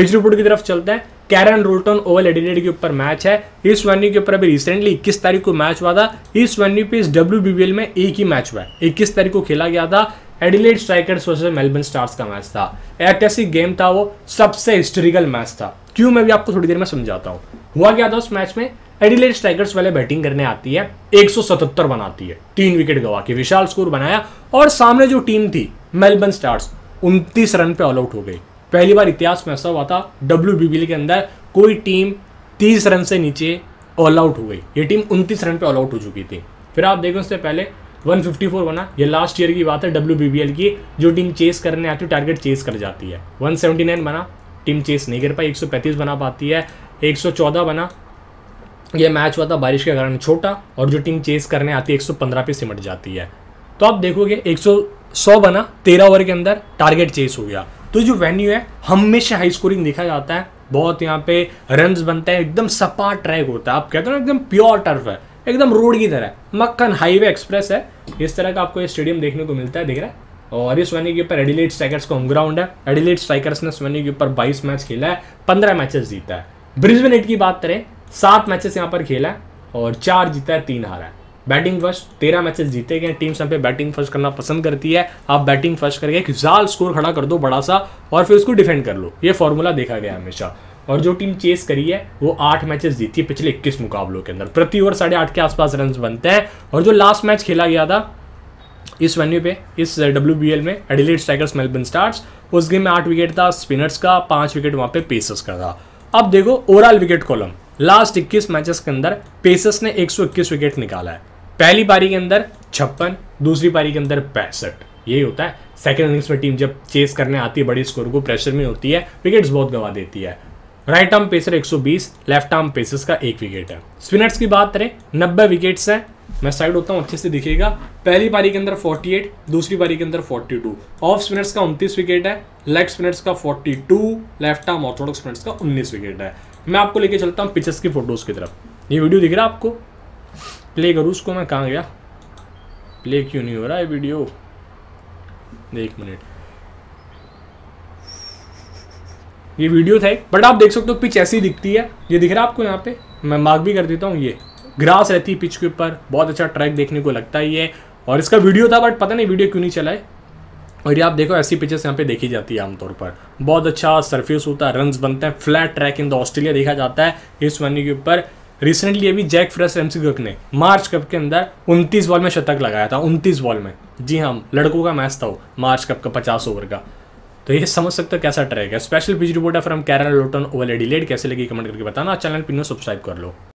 Pitch report की तरफ़ चलते हैं। कैरन रोल्टन ओवल एडिलेड के ऊपर मैच है। इस वेन्यू के ऊपर अभी रिसेंटली 21 तारीख को मैच हुआ था। इस वेन्यू पे इस डब्ल्यूबीबीएल में एक ही मैच हुआ है। इक्कीस तारीख को खेला गया था। Adelaide Strikers versus Melbourne Stars का मैच था। ऐतिहासिक गेम था वो सबसे हिस्टोरिकल मैच था। क्यों मैं भी आपको थोड़ी देर में समझाता हूँ। हुआ क्या था उस मैच में? एडिलेड स्ट्राइकर्स वाले बैटिंग करने आती है। 177 बनाती है। तीन विकेट गवा के विशाल स्कोर बनाया। और सामने जो टीम थी मेलबर्न स्टार्स 29 रन पे ऑल आउट हो गई। पहली बार इतिहास में ऐसा हुआ था डब्ल्यूबीबीएल के अंदर कोई टीम 30 रन से नीचे ऑल आउट हो गई। ये टीम 29 रन पे ऑल आउट हो चुकी थी। फिर आप देखो उससे पहले 154 बना। ये लास्ट ईयर की बात है डब्ल्यूबीबीएल की, जो टीम चेस करने आती है टारगेट चेस कर जाती है। 179 बना टीम चेस नहीं कर पाई। 135 बना पाती है 114 बना। ये मैच हुआ था बारिश के कारण छोटा, और जो टीम चेस करने आती है 115 पे सिमट जाती है। तो आप देखोगे 100 बना, तेरह ओवर के अंदर टारगेट चेस हो गया। तो जो वेन्यू है, हमेशा हाई स्कोरिंग देखा जाता है। बहुत यहाँ पे रन बनते हैं, एकदम सपाट ट्रैक होता है। आप कहते हो एकदम प्योर टर्फ है, एकदम रोड की तरह मक्खन हाईवे एक्सप्रेस है। इस तरह का आपको ये स्टेडियम देखने को मिलता है, देख रहा है। और इस वेन्यू के ऊपर एडिलेट स्ट्राइकर्स का होम ग्राउंड है। एडिलेट स्ट्राइकर्स ने इस वेन्यू के ऊपर 22 मैच खेला है 15 मैचेस जीता है। ब्रिजबेन एट की बात करें, सात मैचेस यहाँ पर खेला है और चार जीता है, तीन हारा है। बैटिंग फ़र्स्ट, तेरह मैचेस जीते गए टीम यहाँ पे बैटिंग फ़र्स्ट करना पसंद करती है। आप बैटिंग फ़र्स्ट करके एक जाल स्कोर खड़ा कर दो बड़ा सा और फिर उसको डिफेंड कर लो। ये फॉर्मूला देखा गया हमेशा। और जो टीम चेस करी है, वो आठ मैचेस जीती है पिछले इक्कीस मुकाबलों के अंदर। प्रति ओवर साढ़े आठ के आसपास रन बनते हैं। और जो लास्ट मैच खेला गया था, इस वेन्यू पे, इस डब्ल्यू में एडिलेट स्ट्राइकर्स मेलबर्न स्टार्स उस गेम में आठ विकेट था स्पिनर्स का, पाँच विकेट वहाँ पे पेसर्स का था। अब देखो overall wicket column last 21 matches के अंदर पेसर्स ने 121 विकेट निकाला है। पहली पारी के अंदर छप्पन, दूसरी पारी के अंदर पैंसठ। यही होता है। सेकेंड इनिंग्स में टीम जब चेस करने आती है, बड़ी स्कोर को प्रेशर में होती है विकेट्स बहुत गवा देती है। Right arm pacer 120 left arm pacers का एक विकेट है। स्पिनर्स की बात करें 90 विकेट्स हैं। मैं साइड होता हूँ, अच्छे से दिखेगा। पहली पारी के अंदर 48 दूसरी पारी के अंदर 42 ऑफ़ स्पिनर्स का 29 विकेट है लेग स्पिनर्स का 42 लेफ़्ट आर्म ऑर्थोडॉक्स स्पिनर्स का 19 विकेट है। मैं आपको लेके चलता हूँ पिचेस की फ़ोटोज़ की तरफ़। ये वीडियो दिख रहा है आपको? प्ले करूँ उसको मैं? कहाँ गया? प्ले क्यों नहीं हो रहा है वीडियो? एक मिनट। ये वीडियो था बट आप देख सकते हो पिच ऐसी दिखती है। ये दिख रहा है आपको यहाँ पे? मैं मार्क भी कर देता हूँ ये। ग्रास रहती है पिच के ऊपर, बहुत अच्छा ट्रैक देखने को लगता ही है और इसका वीडियो था बट पता नहीं वीडियो क्यों नहीं चला है। और ये आप देखो, ऐसी पिचेस यहाँ पे देखी जाती है आमतौर पर। बहुत अच्छा सरफेस होता है रन्स बनते हैं flat track in the Australia देखा जाता है, इस वन्य के ऊपर। रिसेंटली अभी जैक फ्रेस एमसी सी ने मार्च कप के अंदर 29 बॉल में शतक लगाया था 29 बॉल में। जी हाँ लड़कों का मैच था वो मार्च कप का 50 ओवर का। तो ये समझ सकते हो कैसा ट्रैक है। Special pitch reporter from Carol Lawton over Adelaide कैसे लगी कमेंट करके बताना। चैनल पिनो सब्सक्राइब कर लो।